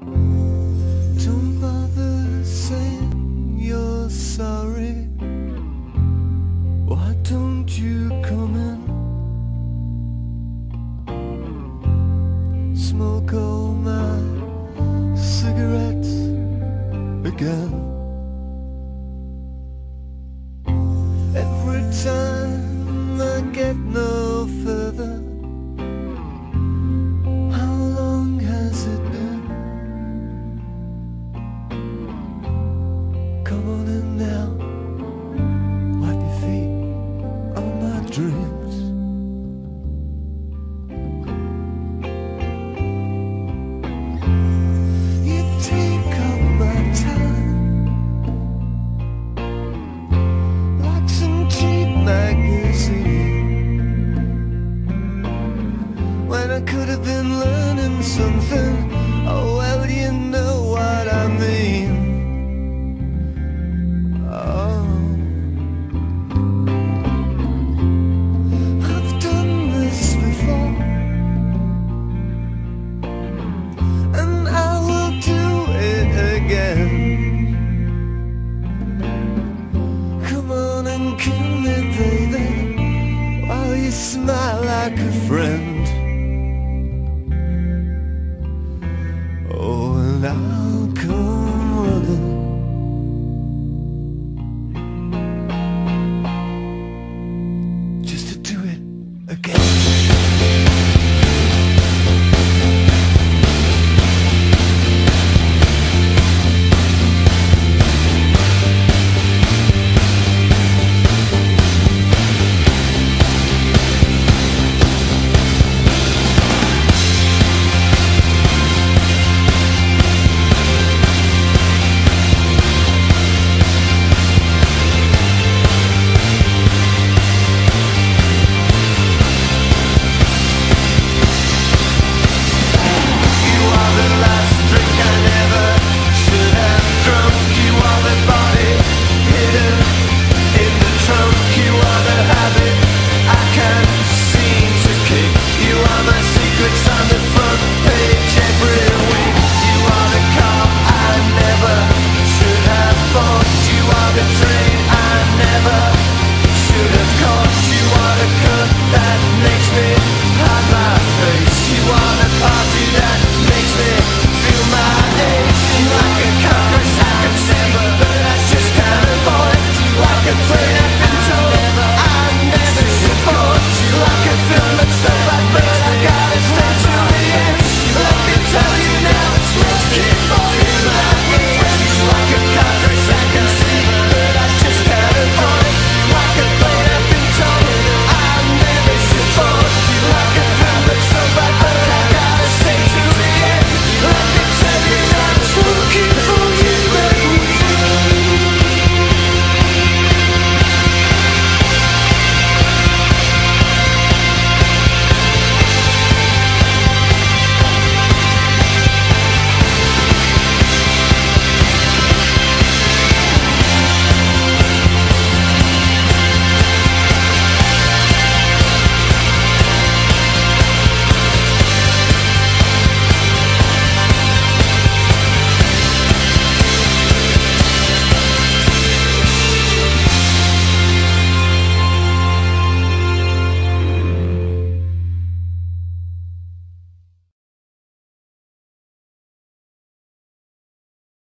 Don't bother saying you're sorry. Why don't you come in? Smoke all my cigarettes again. something. Oh, well, you know what I mean. Oh. I've done this before, and I will do it again. Come on and kill me, baby, while you smile like a friend.